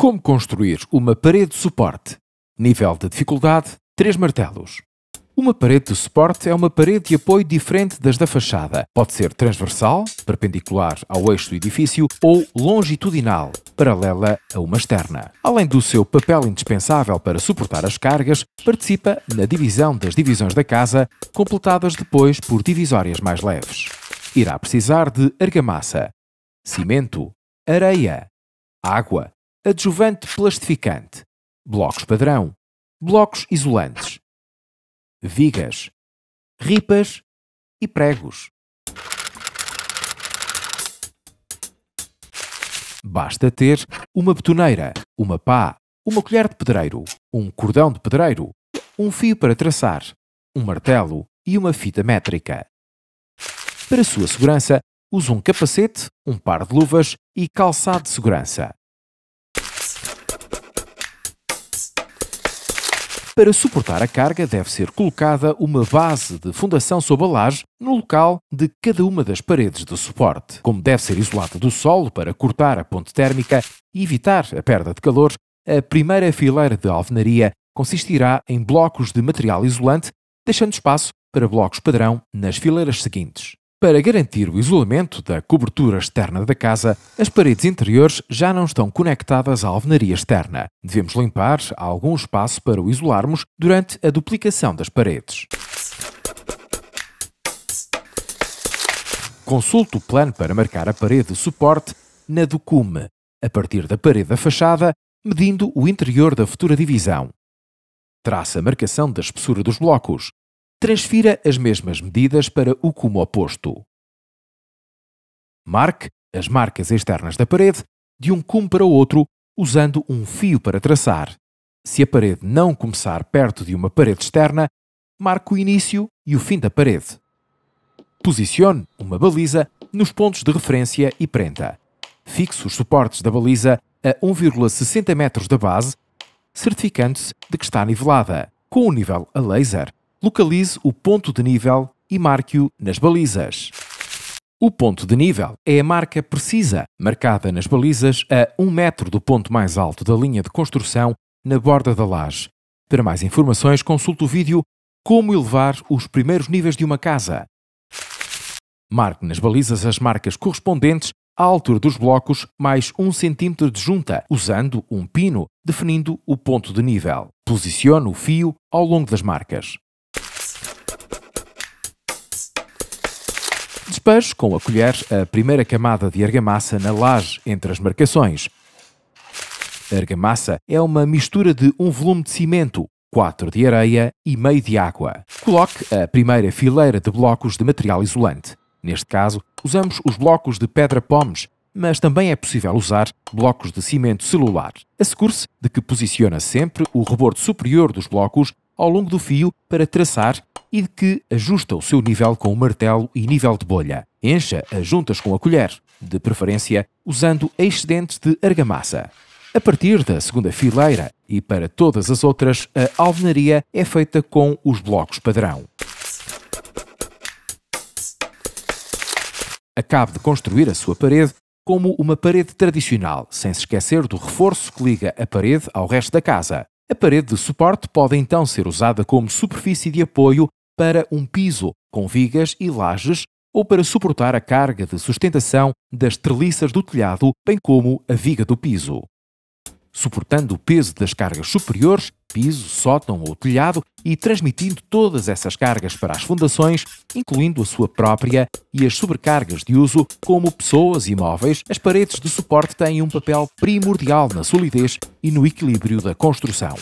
Como construir uma parede de suporte? Nível de dificuldade: 3 martelos. Uma parede de suporte é uma parede de apoio diferente das da fachada. Pode ser transversal, perpendicular ao eixo do edifício, ou longitudinal, paralela a uma externa. Além do seu papel indispensável para suportar as cargas, participa na divisão das divisões da casa, completadas depois por divisórias mais leves. Irá precisar de argamassa, cimento, areia, água, adjuvante plastificante, blocos padrão, blocos isolantes, vigas, ripas e pregos. Basta ter uma betoneira, uma pá, uma colher de pedreiro, um cordão de pedreiro, um fio para traçar, um martelo e uma fita métrica. Para sua segurança, use um capacete, um par de luvas e calçado de segurança. Para suportar a carga, deve ser colocada uma base de fundação sob a laje no local de cada uma das paredes de suporte. Como deve ser isolada do solo para cortar a ponte térmica e evitar a perda de calor, a primeira fileira de alvenaria consistirá em blocos de material isolante, deixando espaço para blocos padrão nas fileiras seguintes. Para garantir o isolamento da cobertura externa da casa, as paredes interiores já não estão conectadas à alvenaria externa. Devemos limpar algum espaço para o isolarmos durante a duplicação das paredes. Consulte o plano para marcar a parede de suporte na do cume, a partir da parede da fachada, medindo o interior da futura divisão. Traça a marcação da espessura dos blocos, transfira as mesmas medidas para o cume oposto. Marque as marcas externas da parede de um cume para o outro usando um fio para traçar. Se a parede não começar perto de uma parede externa, marque o início e o fim da parede. Posicione uma baliza nos pontos de referência e prenda. Fixe os suportes da baliza a 1,60 metros da base, certificando-se de que está nivelada. Com o nível a laser, localize o ponto de nível e marque-o nas balizas. O ponto de nível é a marca precisa, marcada nas balizas a 1 metro do ponto mais alto da linha de construção na borda da laje. Para mais informações, consulte o vídeo Como elevar os primeiros níveis de uma casa. Marque nas balizas as marcas correspondentes à altura dos blocos mais 1 cm de junta, usando um pino, definindo o ponto de nível. Posicione o fio ao longo das marcas. Despeje com a colher a primeira camada de argamassa na laje entre as marcações. A argamassa é uma mistura de um volume de cimento, 4 de areia e meio de água. Coloque a primeira fileira de blocos de material isolante. Neste caso, usamos os blocos de pedra pomes, mas também é possível usar blocos de cimento celular. Assegure-se de que posiciona sempre o rebordo superior dos blocos ao longo do fio para traçar e de que ajusta o seu nível com o martelo e nível de bolha. Encha as juntas com a colher, de preferência usando excedentes de argamassa. A partir da segunda fileira e para todas as outras, a alvenaria é feita com os blocos padrão. Acabe de construir a sua parede como uma parede tradicional, sem se esquecer do reforço que liga a parede ao resto da casa. A parede de suporte pode então ser usada como superfície de apoio para um piso com vigas e lajes ou para suportar a carga de sustentação das treliças do telhado, bem como a viga do piso. Suportando o peso das cargas superiores, piso, sótão ou telhado, e transmitindo todas essas cargas para as fundações, incluindo a sua própria e as sobrecargas de uso, como pessoas e móveis, as paredes de suporte têm um papel primordial na solidez e no equilíbrio da construção.